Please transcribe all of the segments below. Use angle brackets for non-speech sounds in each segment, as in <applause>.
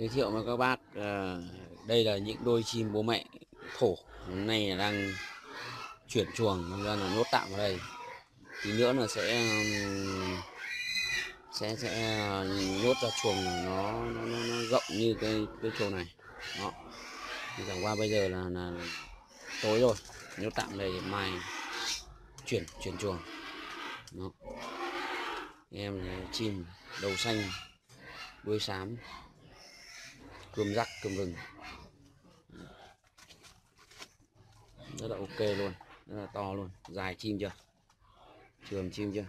giới thiệu với các bác à, đây là những đôi chim bố mẹ thổ. Hôm nay là đang chuyển chuồng nên ra là nốt tạm vào đây. Tí nữa là sẽ sẽ sẽ à, nhốt ra chuồng nó nó, nó, nó rộng như cái cái chuồng này. Đó. Thì chẳng qua bây giờ là là tối rồi nhốt tạm đây mai chuyển chuyển chuồng. Đó. Em chim đầu xanh đuôi xám cơm rắc, cơm rừng rất là ok luôn, rất là to luôn. Dài chim chưa? Trường chim chưa?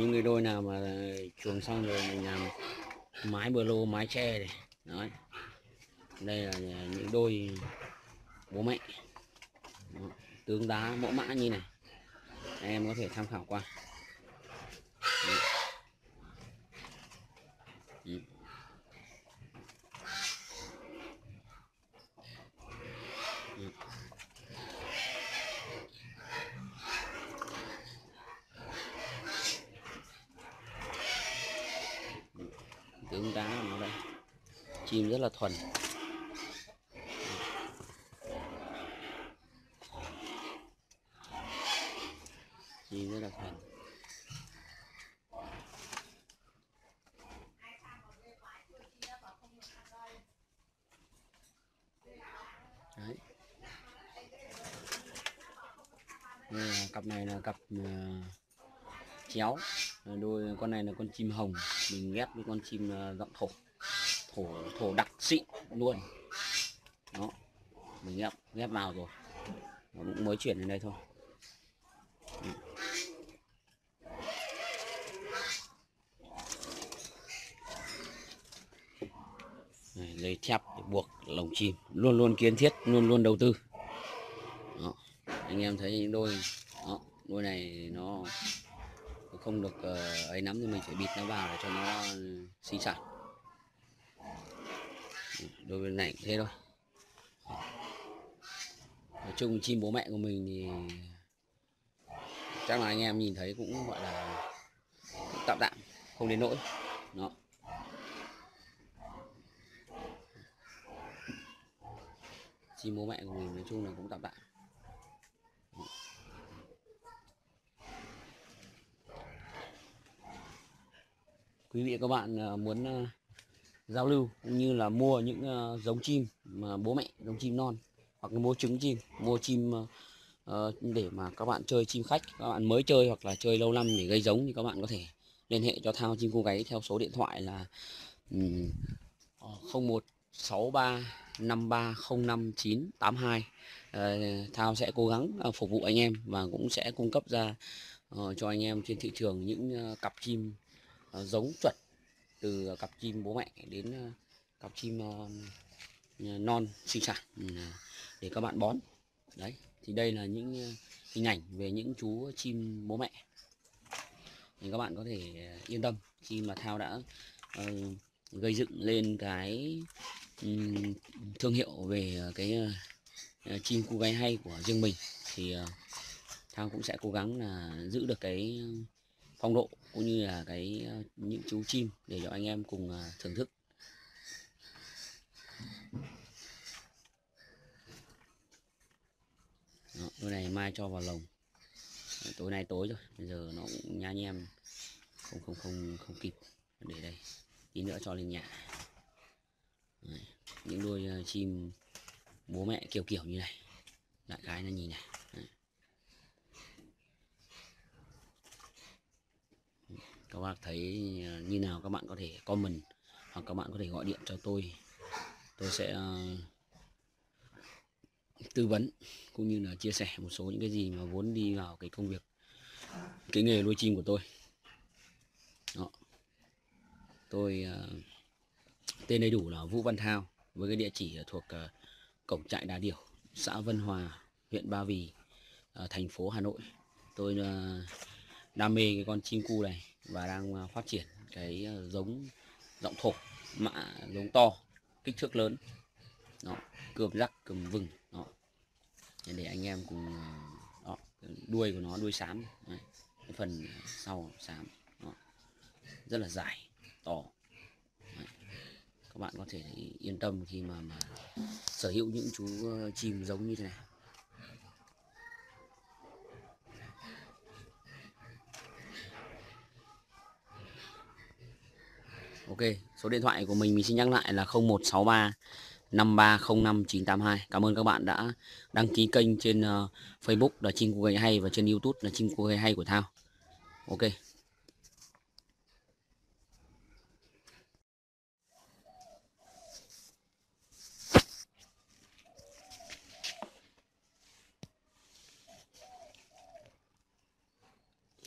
Những cái đôi nào mà chuồng xong rồi mình làm mái bờ lô, mái tre này. Đấy. Đây là những đôi bố mẹ. Đó. tướng đá mẫu mã như này. Em có thể tham khảo qua. Đó. Ừ. Ừ đánh đá của nó đây. Chim rất là thuần. Chim rất là thuần. Đấy. Đây là cặp này là cặp uh, chéo. Ờ, đôi con này là con chim hồng. Mình ghép với con chim ờ, giọng thổ. Thổ thổ đặc xịn luôn. Đó. Mình ghép ghép vào rồi. Nó cũng mới chuyển đến đây thôi. Dây thép để buộc lồng chim. Luôn luôn kiến thiết luôn luôn đầu tư. Đó. anh em thấy những đôi đó, đôi này nó không được ờ, ấy lắm thì mình phải bịt nó vào để cho nó ờ, sinh sản. Ừ, Đối với này cũng thế thôi. Nói chung chim bố mẹ của mình thì chắc là anh em nhìn thấy cũng gọi là cũng tạm tạm không đến nỗi. Nó chim bố mẹ của mình nói chung là cũng tạm tạm. Quý vị các bạn à, muốn à, giao lưu cũng như là mua những à, giống chim mà bố mẹ giống chim non hoặc mua trứng chim mua chim ờ, để mà các bạn chơi chim khách các bạn mới chơi hoặc là chơi lâu năm để gây giống thì các bạn có thể liên hệ cho thao chim cô gáy theo số điện thoại là um, 0163 5305982 Thao sẽ cố gắng phục vụ anh em và cũng sẽ cung cấp ra ờ, cho anh em trên thị trường những cặp chim giống chuẩn từ cặp chim bố mẹ đến ờ, cặp chim ờ, non sinh sản ừ, để các bạn bón. Đấy thì đây là những ờ, hình ảnh về những chú chim bố mẹ. Thì các bạn có thể yên tâm khi mà Thao đã uh, gây dựng lên cái um, thương hiệu về cái uh, chim cu gáy hay của riêng mình. Thì uh, Thao cũng sẽ cố gắng là giữ được cái phong độ cũng như là cái ờ, những chú chim để cho anh em cùng ờ, thưởng thức. Đó, đôi này mai cho vào lồng. Tối nay tối rồi bây giờ nó cũng nhá nhem không không không không kịp để đây tí nữa cho lên nhà. Đấy, những đôi ờ, chim bố mẹ kiểu kiểu như này đại gái là nhìn này. Bác thấy ờ, như nào các bạn có thể comment hoặc các bạn có thể gọi điện cho tôi. Tôi sẽ ờ, tư vấn cũng như là chia sẻ một số những cái gì mà vốn đi vào cái công việc, cái nghề nuôi chim của tôi. Đó. tôi ờ, tên đầy đủ là Vũ Văn Thao với cái địa chỉ là thuộc cổng trại Đà Điểu, xã Vân Hòa, huyện Ba Vì thành phố Hà Nội. Tôi đam mê cái con chim cu này và đang à, phát triển cái ờ, giống giọng thổ mạ giống to kích thước lớn đó cơm rắc cơm vừng đó để anh em cùng à, đó, đuôi của nó đuôi xám Đấy. cái phần sau xám đó. rất là dài to Đấy. các bạn có thể yên tâm khi mà mà sở hữu những chú ờ, chim giống như thế này Ok, số điện thoại của mình mình xin nhắc lại là 0163 5305982. Cảm ơn các bạn đã đăng ký kênh trên uh, Facebook là chim cô gầy hay và trên YouTube là chim cô gầy hay của Thao. Ok.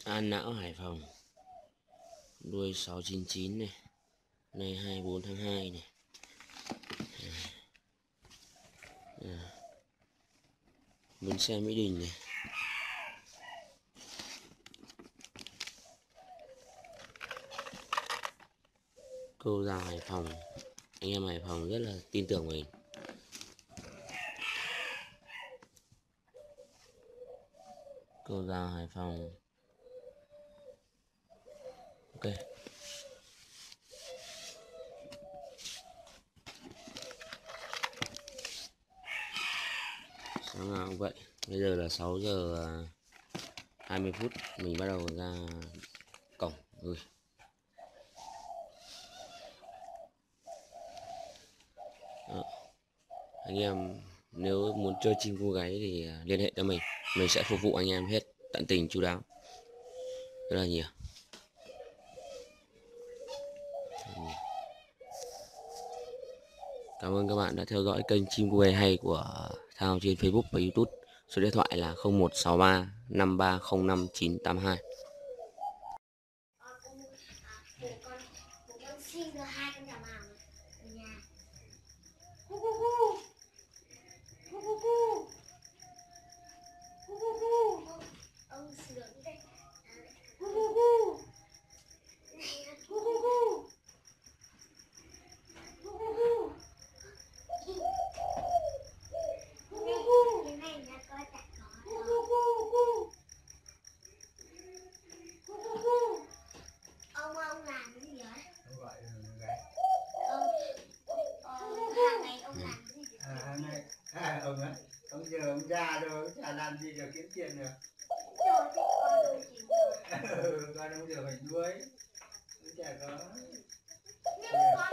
An não Hải Phòng đuôi 699 này nay 24 tháng 2 này. À. bến xe Mỹ Đình này. Cô ra Hải Phòng. Anh em Hải Phòng rất là tin tưởng mình. Cô ra Hải Phòng. Ok. Sáng nào cũng vậy. Bây giờ là 6 giờ à, 20 phút, mình bắt đầu ra cổng. Gửi Đó. anh em, nếu muốn chơi chim cô gái thì à, liên hệ cho mình. Mình sẽ phục vụ anh em hết, tận tình chú đáo. Rất là nhiều. Cảm ơn các bạn đã theo dõi kênh chim cô hay của Thao trên Facebook và YouTube. Số điện thoại là 0163 5305982. Làm gì được kiếm tiền được? <laughs> Ừ, con không được phải nuôi chả có nhưng con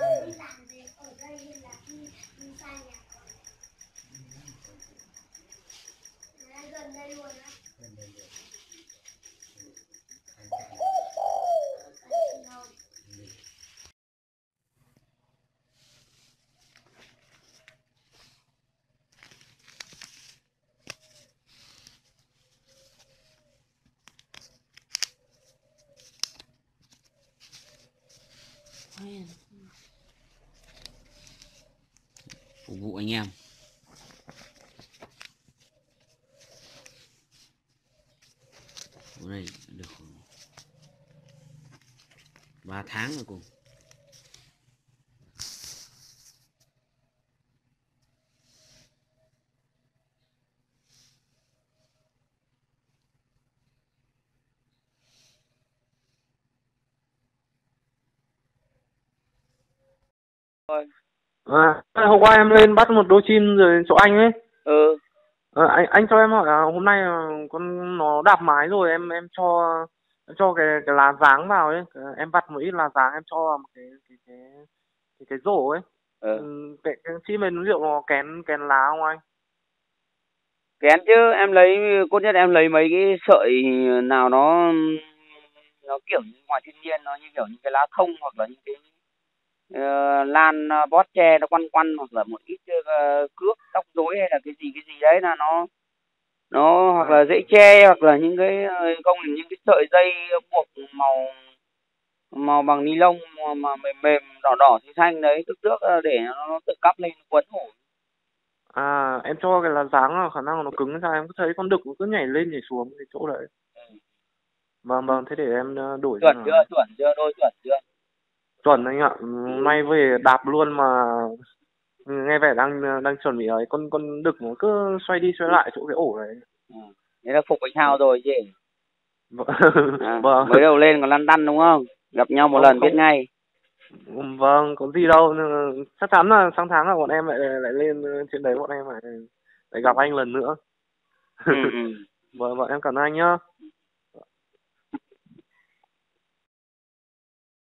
không đi làm gì ở đây là đi đi xa nhà gần đây luôn á gần đây luôn phục vụ anh em. Bữa này được ba tháng rồi cùng. À, hôm qua em lên bắt một đôi chim rồi chỗ anh ấy. ừ À, anh anh cho em hỏi là hôm nay con nó đạp mái rồi em em cho em cho cái cái lá dáng vào ấy, em vặt một ít lá dáng em cho vào một cái cái cái cái, cái rổ ấy. ừ. Ừ, cái, cái chim này liệu nó kén kén lá không anh? kén chứ em lấy cốt nhất em lấy mấy cái sợi nào nó nó kiểu như ngoài thiên nhiên nó như kiểu những cái lá thông hoặc là những cái lan uh, bót tre nó quăn quăn hoặc là một ít uh, cước tóc rối hay là cái gì cái gì đấy là nó nó hoặc là dễ tre hoặc là những cái không những cái sợi dây buộc màu màu bằng ni lông mà, mềm mềm đỏ đỏ xanh xanh đấy tức tước để nó, nó tự cắp lên quấn ổ. À em cho cái lá dáng là khả năng nó cứng ra em cứ thấy con đực nó cứ nhảy lên nhảy xuống cái chỗ đấy. ừ. vâng vâng thế để em ờ, đổi chuẩn chưa? Chuẩn chưa? Đôi chuẩn chưa chuẩn anh ạ. Hôm nay về đạp luôn mà ừ, nghe vẻ đang đang chuẩn bị ấy con con đực nó cứ xoay đi xoay lại chỗ cái ổ đấy ừ. thế là phục bánh hao rồi chứ vâng. À, <laughs> vâng. mới đầu lên còn lăn tăn đúng không? Gặp nhau một Không, lần biết không. ngay. Vâng có gì đâu. Chắc chắn là sáng tháng là bọn em lại lại lên trên đấy bọn em lại lại gặp anh lần nữa. Ừ, ừ. <laughs> vâng vâng em cảm ơn anh nhá. Ừ.